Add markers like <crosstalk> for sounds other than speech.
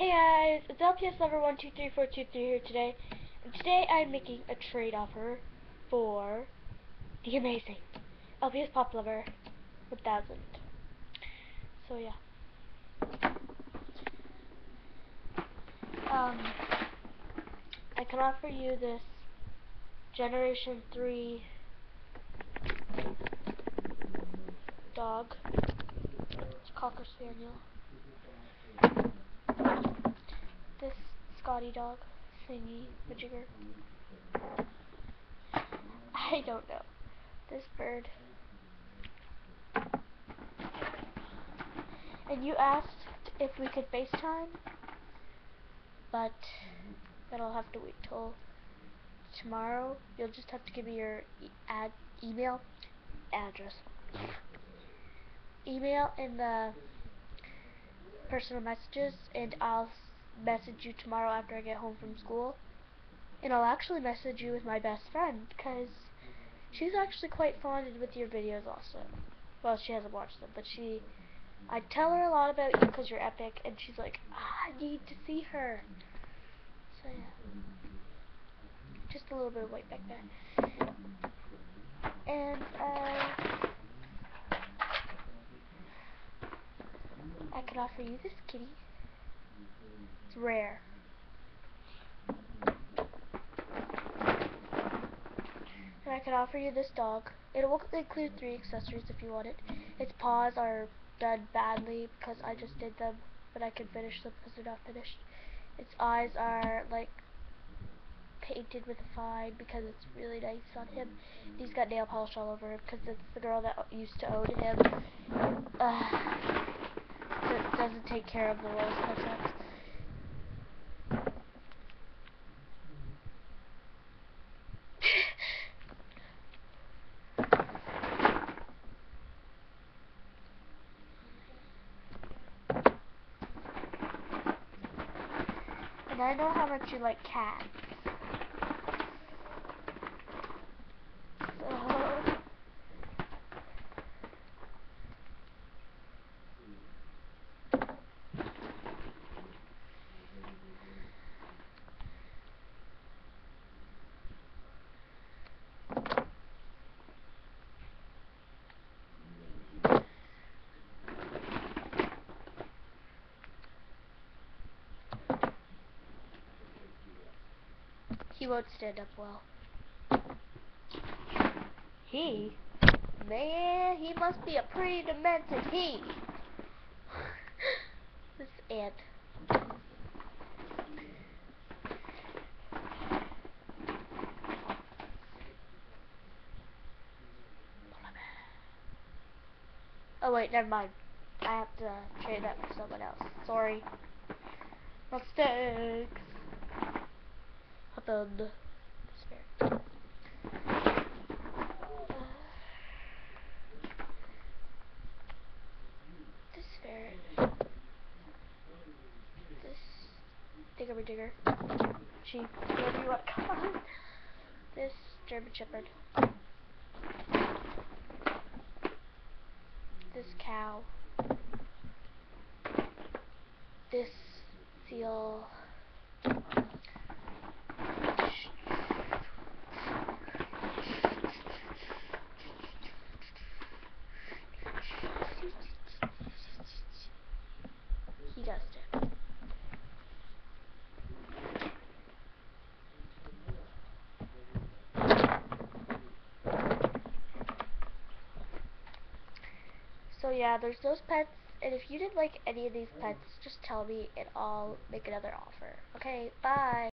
Hey guys, it's LPS Lover one two three four two three here today, and today I'm making a trade offer for the amazing LPS Pop Lover 1000. So yeah. Um, I can offer you this Generation 3 dog. It's Cocker Spaniel this Scotty dog thingy majigger. I don't know. This bird. And you asked if we could FaceTime, but that'll have to wait till tomorrow. You'll just have to give me your e ad email address. Email in the personal messages, and I'll message you tomorrow after I get home from school. And I'll actually message you with my best friend, because she's actually quite fonded with your videos also. Well, she hasn't watched them, but she... I tell her a lot about you because you're epic, and she's like, ah, I need to see her. So, yeah. Just a little bit of white back there. And, uh... I could offer you this kitty. It's rare. And I could offer you this dog. It will include three accessories if you want it. Its paws are done badly because I just did them, but I can finish them because they're not finished. Its eyes are like painted with a fine because it's really nice on him. He's got nail polish all over him because it's the girl that used to own him. Uh, that doesn't take care of the rose petals. and I know how much you like cats. He won't stand up well. He? Man, he must be a pretty demented he. <sighs> this ant. Oh wait, never mind. I have to trade that for someone else. Sorry. Mistakes happened. This ferret. This digger digger. Sheep. Whatever you want to call. This German Shepherd. This cow. This seal. So yeah, there's those pets, and if you didn't like any of these pets, just tell me and I'll make another offer. Okay, bye!